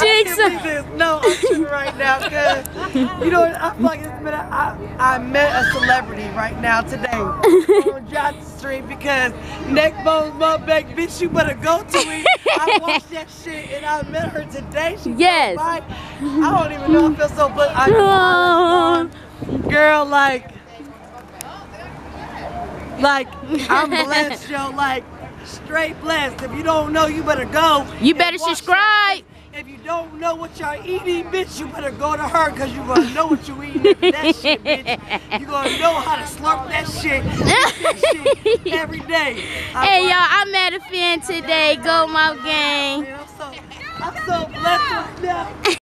Cheeks. I can't believe this. No, I'm tripping right now because you know what? I feel like it's been a, I, I met a celebrity right now today on Johnson Street because neck bones, Mukbang, bitch, you better go to it. I watched that shit and I met her today. She Yes. I don't even know. I feel so blessed. I girl, like, like I'm blessed, yo. Like straight blessed. If you don't know, you better go. You better subscribe. Shit. If you don't know what y'all eating, bitch, you better go to her because you're gonna know what you eating that shit, bitch. You gonna know how to slurp that shit, that shit every day. I Hey y'all, I met a fan today. Go my gang. Man, I'm so, I'm so blessed now.